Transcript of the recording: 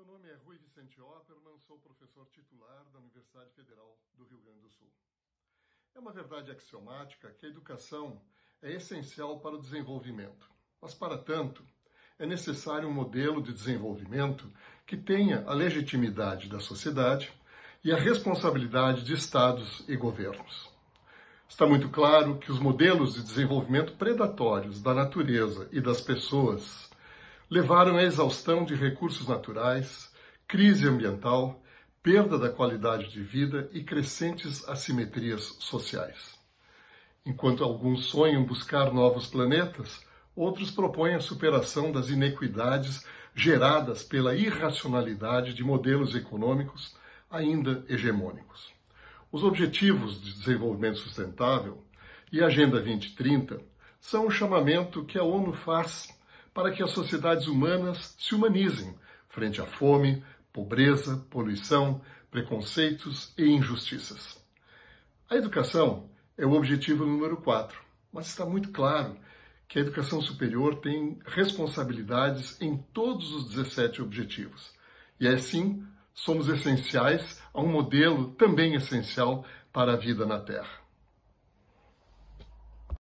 Meu nome é Rui Vicente Opperman, sou professor titular da Universidade Federal do Rio Grande do Sul. É uma verdade axiomática que a educação é essencial para o desenvolvimento, mas, para tanto, é necessário um modelo de desenvolvimento que tenha a legitimidade da sociedade e a responsabilidade de estados e governos. Está muito claro que os modelos de desenvolvimento predatórios da natureza e das pessoas levaram à exaustão de recursos naturais, crise ambiental, perda da qualidade de vida e crescentes assimetrias sociais. Enquanto alguns sonham buscar novos planetas, outros propõem a superação das inequidades geradas pela irracionalidade de modelos econômicos ainda hegemônicos. Os Objetivos de Desenvolvimento Sustentável e a Agenda 2030 são um chamamento que a ONU faz para que as sociedades humanas se humanizem frente à fome, pobreza, poluição, preconceitos e injustiças. A educação é o objetivo número 4, mas está muito claro que a educação superior tem responsabilidades em todos os 17 objetivos. E assim, somos essenciais a um modelo também essencial para a vida na Terra.